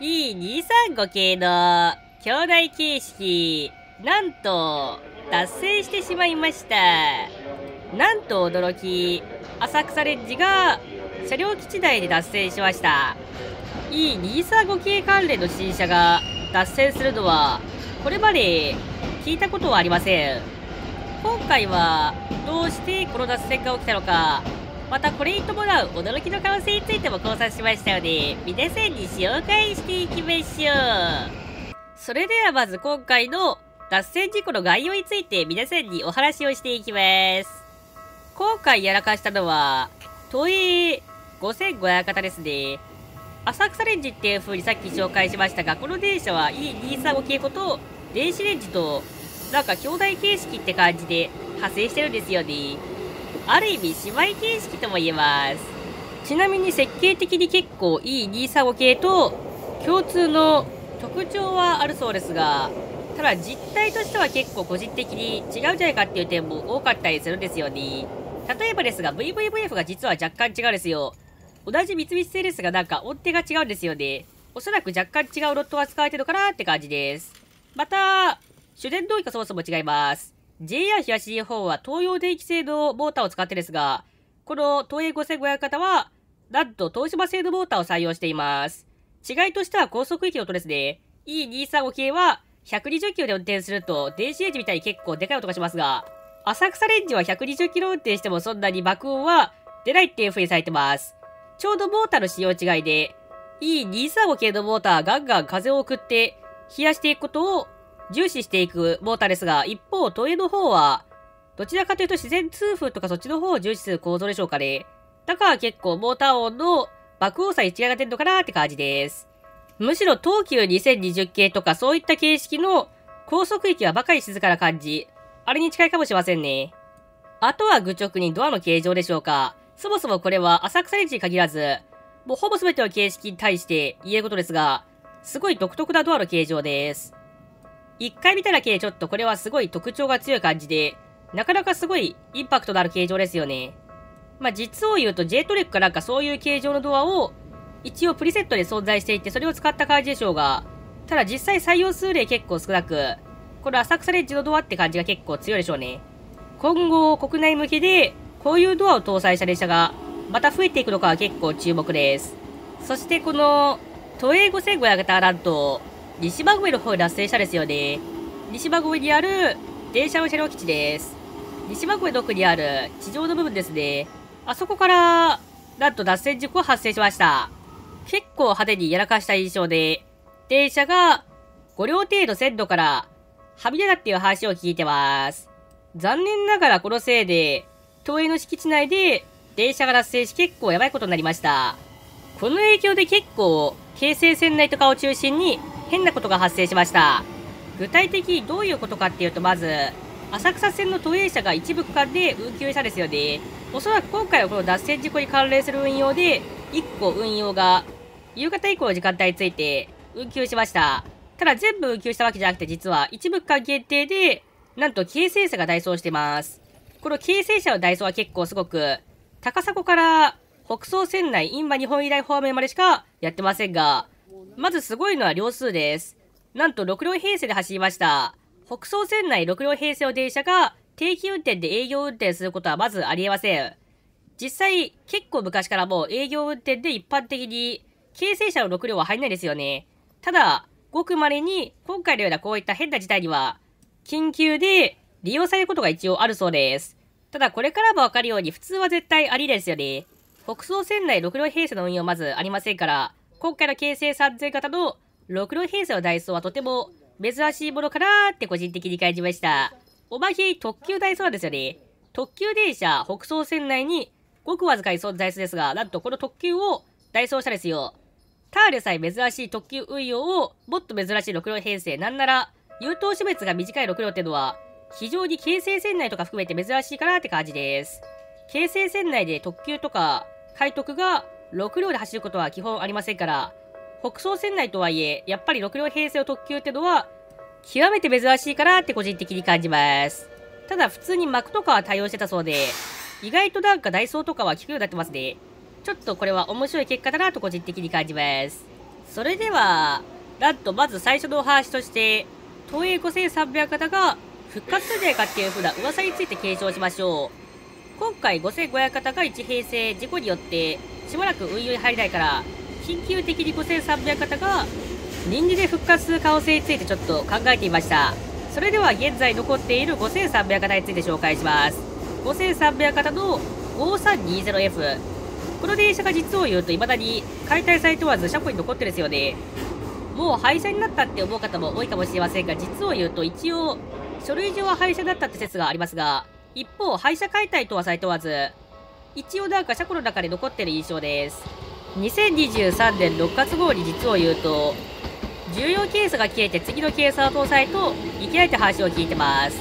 E235 系の兄弟形式、なんと、達成してしまいました。なんと驚き、浅草レンジが車両基地内で脱線しました。E235 系関連の新車が脱線するのは、これまで聞いたことはありません。今回は、どうしてこの脱線が起きたのか、またこれに伴う驚きの可能性についても考察しましたので、皆さんに紹介していきましょう。それではまず今回の脱線事故の概要について皆さんにお話をしていきます。今回やらかしたのは、都営5500型ですね。浅草レンジっていう風にさっき紹介しましたが、この電車は E235 系こと電子レンジとなんか兄弟形式って感じで派生してるんですよね。ある意味姉妹形式とも言えます。ちなみに設計的に結構いい235系と共通の特徴はあるそうですが、ただ実態としては結構個人的に違うんじゃないかっていう点も多かったりするんですよね。例えばですが VVVF が実は若干違うんですよ。同じ三菱製ですがなんか音程が違うんですよね。おそらく若干違うロットが使われてるのかなって感じです。また、主電動機がそもそも違います。JR 東日本は東洋電気製のモーターを使ってですが、この東映5500型は、なんと東芝製のモーターを採用しています。違いとしては高速域の音ですね。E235 系は120キロで運転すると電子レンジみたいに結構でかい音がしますが、浅草レンジは120キロ運転してもそんなに爆音は出ないっていう風にされてます。ちょうどモーターの使用違いで、E235 系のモーターはガンガン風を送って冷やしていくことを重視していくモーターですが、一方、都営の方は、どちらかというと自然通風とかそっちの方を重視する構造でしょうかね。だから結構モーター音の爆音差に違いが出るのかなって感じです。むしろ東急2020系とかそういった形式の高速域はバカり静かな感じ。あれに近いかもしれませんね。あとは愚直にドアの形状でしょうか。そもそもこれは浅草レンジに限らず、もうほぼ全ての形式に対して言えることですが、すごい独特なドアの形状です。一回見ただけでちょっとこれはすごい特徴が強い感じで、なかなかすごいインパクトのある形状ですよね。まあ、実を言うと J トレックかなんかそういう形状のドアを一応プリセットで存在していてそれを使った感じでしょうが、ただ実際採用数例結構少なく、これ浅草レッジのドアって感じが結構強いでしょうね。今後国内向けでこういうドアを搭載した列車がまた増えていくのかは結構注目です。そしてこの都営5500型なんと西馬込の方に脱線したですよね。西馬込にある電車の車両基地です。西馬込の奥にある地上の部分ですね。あそこから、なんと脱線事故が発生しました。結構派手にやらかした印象で、電車が5両程度線路からはみ出たっていう話を聞いてます。残念ながらこのせいで、東映の敷地内で電車が脱線し結構やばいことになりました。この影響で結構、京成線内とかを中心に変なことが発生しました。具体的にどういうことかっていうと、まず、浅草線の都営車が一部区間で運休したですよね。おそらく今回はこの脱線事故に関連する運用で、1個運用が夕方以降の時間帯について運休しました。ただ全部運休したわけじゃなくて実は一部区間限定で、なんと京成車が代走してます。この京成車の代走は結構すごく、高砂から北総線内、インマ日本医大方面までしかやってませんが、まずすごいのは両数です。なんと6両編成で走りました。北総線内6両編成の電車が定期運転で営業運転することはまずありえません。実際、結構昔からもう営業運転で一般的に、京成車の6両は入んないですよね。ただ、ごく稀に、今回のようなこういった変な事態には、緊急で利用されることが一応あるそうです。ただ、これからもわかるように、普通は絶対ありですよね。北総線内6両編成の運用まずありませんから、今回の京成3000型の6両編成のダイソーはとても珍しいものかなーって個人的に感じました。おまけ特急ダイソーなんですよね。特急電車北総線内にごくわずかに存在するんですが、なんとこの特急をダイソーしたですよ。ターレさえ珍しい特急運用をもっと珍しい6両編成、なんなら優等種別が短い6両っていうのは非常に京成線内とか含めて珍しいかなって感じです。京成線内で特急とか快特が6両で走ることは基本ありませんから、北総線内とはいえ、やっぱり6両編成の特急ってのは、極めて珍しいかなって個人的に感じます。ただ普通に幕とかは対応してたそうで、意外となんかダイソーとかは効くようになってますね。ちょっとこれは面白い結果だなと個人的に感じます。それでは、なんとまず最初のお話として、東映5300型が復活するんじゃないかっていう風な噂について継承しましょう。今回5500型が1平成事故によってしばらく運用に入りないから、緊急的に5300型が臨時で復活する可能性についてちょっと考えてみました。それでは現在残っている5300型について紹介します。5300型の 5320F。この電車が実を言うと未だに解体され問わず車庫に残ってるんですよね。もう廃車になったって思う方も多いかもしれませんが、実を言うと一応、書類上は廃車だったって説がありますが、一方、廃車解体とはされ問わず、一応なんか車庫の中で残ってる印象です。2023年6月号に実を言うと、重要ケースが消えて次のケースを搭載といきなりって話を聞いてます。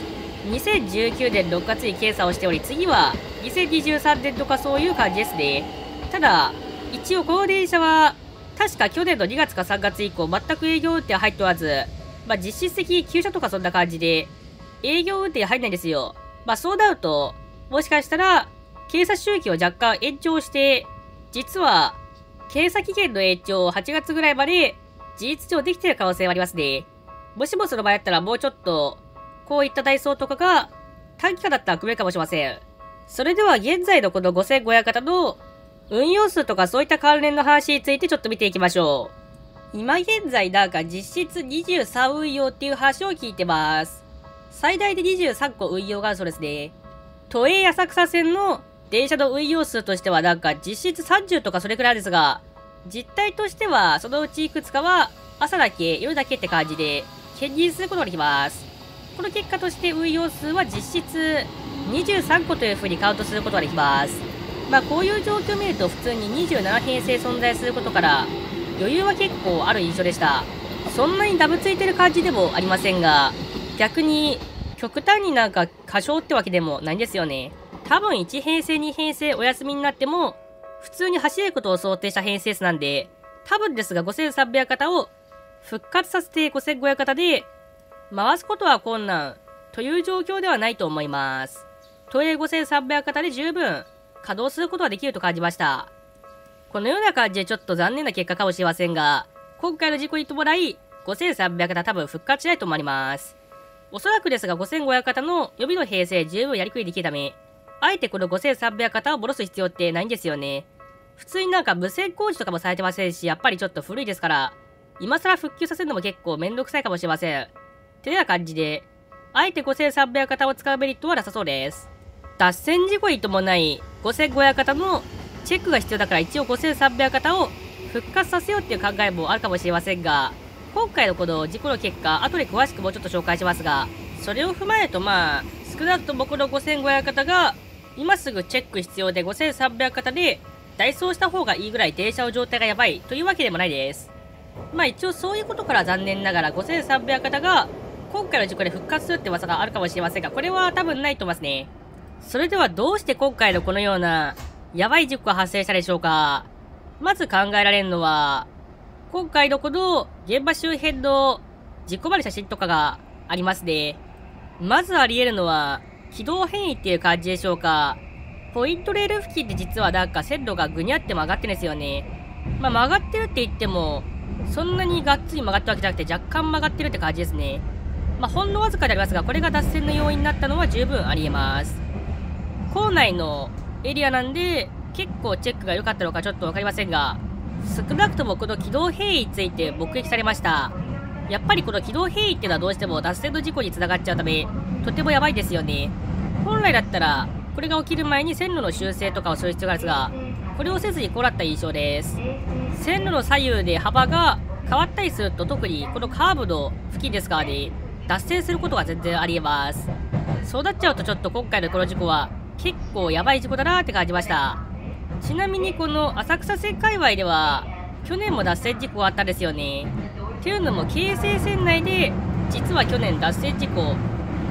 2019年6月に検査をしており、次は2023年とかそういう感じですね。ただ、一応この電車は、確か去年の2月か3月以降、全く営業運転入っておらず、まあ、実質的休車とかそんな感じで、営業運転入んないんですよ。まあ、そうなると、もしかしたら、検査周期を若干延長して、実は、検査期限の延長を8月ぐらいまで事実上できてる可能性はありますね。もしもその場合だったらもうちょっと、こういったダイソーとかが短期間だったら組めるかもしれません。それでは現在のこの5500型の運用数とかそういった関連の話についてちょっと見ていきましょう。今現在なんか実質23運用っていう話を聞いてます。最大で23個運用があるそうですね。都営浅草線の電車の運用数としてはなんか実質30とかそれくらいですが、実態としてはそのうちいくつかは朝だけ夜だけって感じで兼任することができます。この結果として運用数は実質23個という風にカウントすることができます。まあこういう状況を見ると普通に27編成存在することから余裕は結構ある印象でした。そんなにダブついてる感じでもありませんが、逆に極端になんか過小ってわけでもないんですよね。多分1編成2編成お休みになっても普通に走れることを想定した編成数なんで、多分ですが5300型を復活させて5500型で回すことは困難という状況ではないと思います。都営5300型で十分稼働することができると感じました。このような感じでちょっと残念な結果かもしれませんが、今回の事故に伴い、5300型多分復活しないと思います。おそらくですが5500型の予備の編成十分やりくりできるため、あえてこの5300型を戻す必要ってないんですよね。普通になんか無線工事とかもされてませんし、やっぱりちょっと古いですから、今更復旧させるのも結構めんどくさいかもしれません。てな感じで、あえて5300型を使うメリットはなさそうです。脱線事故に伴い、5500型のチェックが必要だから一応5300型を復活させようっていう考えもあるかもしれませんが、今回のこの事故の結果、後で詳しくもうちょっと紹介しますが、それを踏まえるとまあ、少なくともこの5500型が、今すぐチェック必要で5300型で、代走した方がいいぐらい電車の状態がやばいというわけでもないです。まあ一応そういうことから残念ながら5300型が今回の事故で復活するって噂があるかもしれませんが、これは多分ないと思いますね。それではどうして今回のこのような、やばい事故が発生したでしょうかまず考えられるのは、今回のこの現場周辺の事故場の写真とかがありますね。まずあり得るのは、軌道変異っていう感じでしょうか。ポイントレール付近って実はなんか線路がぐにゃって曲がってるんですよね。まあ曲がってるって言っても、そんなにがっつり曲がったわけじゃなくて若干曲がってるって感じですね。まあ、ほんのわずかでありますが、これが脱線の要因になったのは十分ありえます。校内のエリアなんで、結構チェックが良かったのかちょっとわかりませんが、少なくともこの軌道変異について目撃されました。やっぱりこの軌道変異っていうのはどうしても脱線の事故につながっちゃうため、とてもやばいですよね。本来だったら、これが起きる前に線路の修正とかをする必要があるんですが、これをせずにこうなった印象です。線路の左右で幅が変わったりすると特にこのカーブの付近ですからね、脱線することが全然ありえます。そうなっちゃうとちょっと今回のこの事故は結構やばい事故だなって感じました。ちなみにこの浅草線界隈では去年も脱線事故があったんですよね。っていうのも京成線内で実は去年脱線事故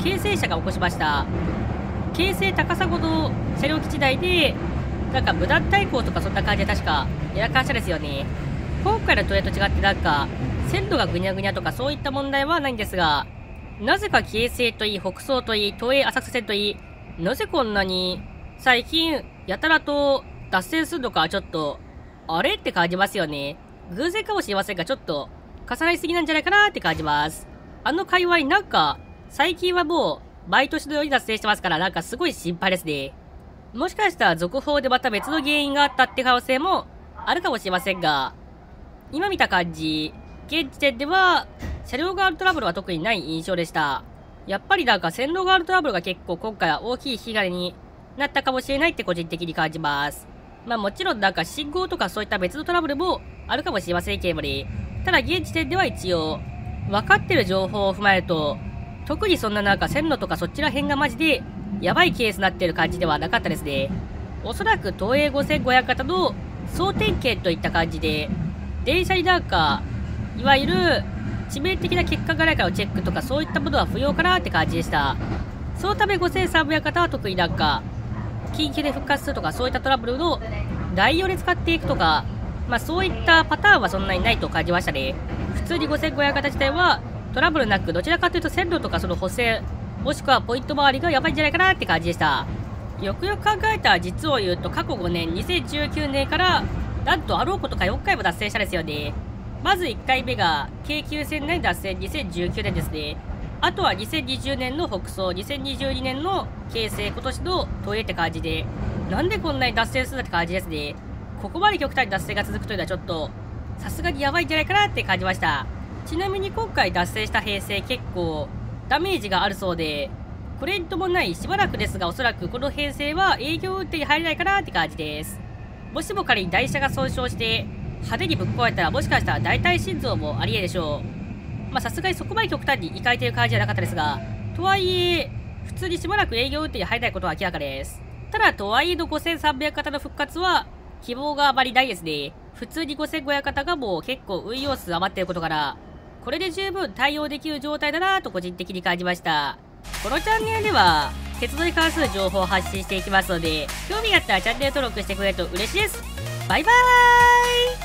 京成車が起こしました。京成高砂道車両基地内でなんか無断対抗とかそんな感じで確かやらかしたですよね。今回の都営と違ってなんか線路がぐにゃぐにゃとかそういった問題はないんですがなぜか京成といい、北総といい、東映浅草線といい、なぜこんなに、最近、やたらと脱線するのかちょっと、あれって感じますよね。偶然かもしれませんが、ちょっと、重なりすぎなんじゃないかなって感じます。あの界隈なんか、最近はもう、毎年のように脱線してますから、なんかすごい心配ですね。もしかしたら続報でまた別の原因があったって可能性もあるかもしれませんが、今見た感じ、現時点では、車両側のトラブルは特にない印象でした。やっぱりなんか線路側のトラブルが結構今回は大きい被害になったかもしれないって個人的に感じます。まあもちろんなんか信号とかそういった別のトラブルもあるかもしれませんけれどもね。ただ現時点では一応、分かってる情報を踏まえると、特にそんななんか線路とかそっちら辺がマジでやばいケースになってる感じではなかったですね。おそらく東映5500型の総点検といった感じで、電車になんか、いわゆる致命的な結果がないかのチェックとかそういったものは不要かなって感じでした。そのため5300型は特になんか、緊急で復活するとかそういったトラブルを代用で使っていくとか、まあそういったパターンはそんなにないと感じましたね。普通に5500型自体はトラブルなくどちらかというと線路とかその補正、もしくはポイント周りがやばいんじゃないかなって感じでした。よくよく考えたら実を言うと過去5年、2019年からなんとあろうことか4回も脱線したですよね。まず1回目が京急線内脱線2019年ですね。あとは2020年の北総、2022年の京成、今年の都営って感じで、なんでこんなに脱線するんだって感じですね。ここまで極端に脱線が続くというのはちょっと、さすがにやばいんじゃないかなって感じました。ちなみに今回脱線した平成結構ダメージがあるそうで、これに伴いしばらくですがおそらくこの編成は営業運転に入れないかなって感じです。もしも仮に台車が損傷して派手にぶっ壊れたらもしかしたら大体心臓もありえでしょう。まあさすがにそこまで極端にいかれてる感じじゃなかったですが、とはいえ、普通にしばらく営業運転に入らないことは明らかです。ただ、とはいえの5300型の復活は、希望があまりないですね。普通に5500型がもう結構運用数余ってることから、これで十分対応できる状態だなぁと個人的に感じました。このチャンネルでは、鉄道に関する情報を発信していきますので、興味があったらチャンネル登録してくれると嬉しいです。バイバーイ